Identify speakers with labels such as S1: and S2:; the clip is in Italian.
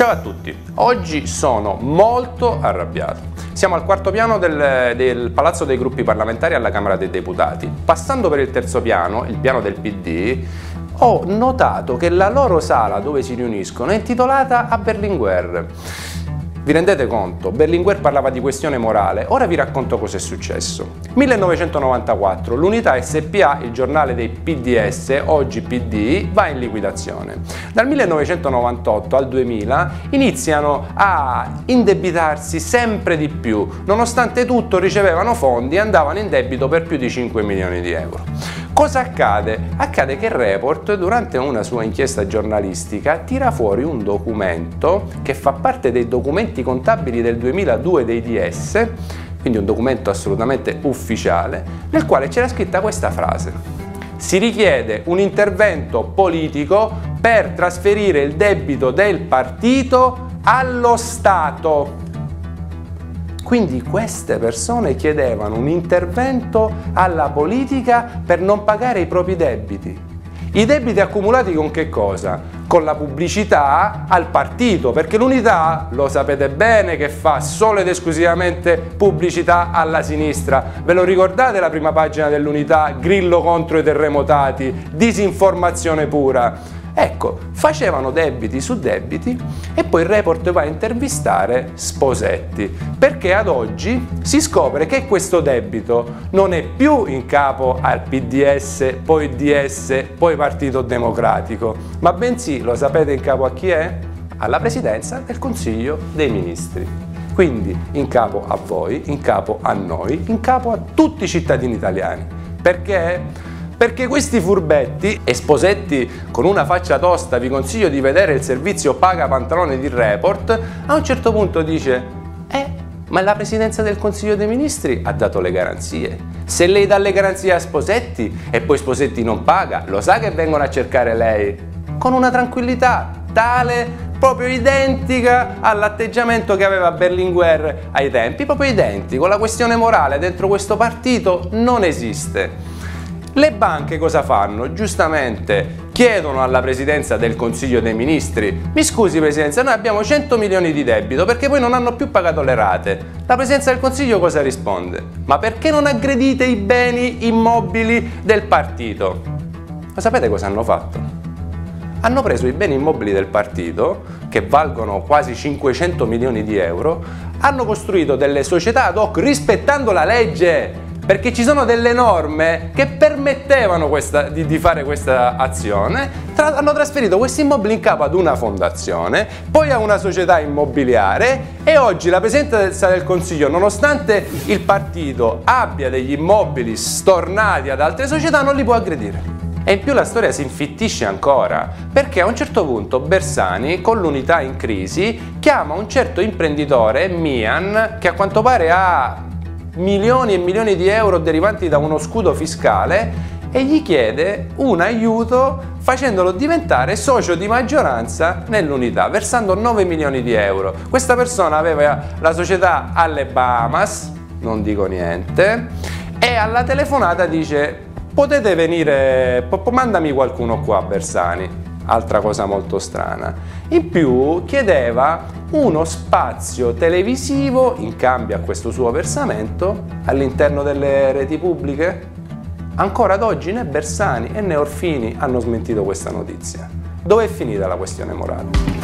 S1: Ciao a tutti, oggi sono molto arrabbiato. Siamo al quarto piano del, del, Palazzo dei Gruppi Parlamentari alla Camera dei Deputati. Passando per il terzo piano, il piano del PD, ho notato che la loro sala dove si riuniscono è intitolata a Berlinguer. Vi rendete conto? Berlinguer parlava di questione morale, ora vi racconto cosa è successo. 1994, l'unità SPA, il giornale dei PDS, oggi PD, va in liquidazione. Dal 1998 al 2000 iniziano a indebitarsi sempre di più, nonostante tutto ricevevano fondi e andavano in debito per più di 5 milioni di euro. Cosa accade? Accade che report, durante una sua inchiesta giornalistica, tira fuori un documento che fa parte dei documenti contabili del 2002 dei DS, quindi un documento assolutamente ufficiale, nel quale c'era scritta questa frase. Si richiede un intervento politico per trasferire il debito del partito allo Stato. Quindi queste persone chiedevano un intervento alla politica per non pagare i propri debiti. I debiti accumulati con che cosa? Con la pubblicità al partito, perché l'unità, lo sapete bene, che fa solo ed esclusivamente pubblicità alla sinistra. Ve lo ricordate la prima pagina dell'unità? Grillo contro i terremotati, disinformazione pura. Ecco, facevano debiti su debiti e poi il report va a intervistare Sposetti, perché ad oggi si scopre che questo debito non è più in capo al PDS, poi DS, poi Partito Democratico, ma bensì, lo sapete in capo a chi è? Alla Presidenza del Consiglio dei Ministri. Quindi in capo a voi, in capo a noi, in capo a tutti i cittadini italiani. Perché? Perché questi furbetti, esposetti con una faccia tosta, vi consiglio di vedere il servizio paga pantalone di report, a un certo punto dice, eh, ma la Presidenza del Consiglio dei Ministri ha dato le garanzie. Se lei dà le garanzie a Sposetti e poi Sposetti non paga, lo sa che vengono a cercare lei? Con una tranquillità tale proprio identica all'atteggiamento che aveva Berlinguer ai tempi, proprio identico. La questione morale dentro questo partito non esiste. Le banche cosa fanno? Giustamente chiedono alla Presidenza del Consiglio dei Ministri mi scusi Presidenza, noi abbiamo 100 milioni di debito perché poi non hanno più pagato le rate. La Presidenza del Consiglio cosa risponde? Ma perché non aggredite i beni immobili del partito? Ma sapete cosa hanno fatto? Hanno preso i beni immobili del partito, che valgono quasi 500 milioni di euro, hanno costruito delle società ad hoc rispettando la legge perché ci sono delle norme che permettevano questa, di, di, fare questa azione, tra, hanno trasferito questi immobili in capo ad una fondazione, poi a una società immobiliare e oggi la Presidenza del Consiglio, nonostante il partito abbia degli immobili stornati ad altre società, non li può aggredire. E in più la storia si infittisce ancora, perché a un certo punto Bersani, con l'unità in crisi, chiama un certo imprenditore, Mian, che a quanto pare ha milioni e milioni di euro derivanti da uno scudo fiscale e gli chiede un aiuto facendolo diventare socio di maggioranza nell'unità, versando 9 milioni di euro. Questa persona aveva la società alle Bahamas, non dico niente, e alla telefonata dice potete venire, mandami qualcuno qua Bersani altra cosa molto strana. In più chiedeva uno spazio televisivo in cambio a questo suo versamento all'interno delle reti pubbliche. Ancora ad oggi né Bersani né Orfini hanno smentito questa notizia. Dove è finita la questione morale?